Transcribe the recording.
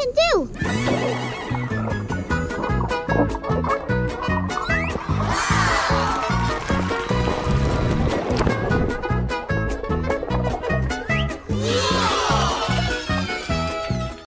can do.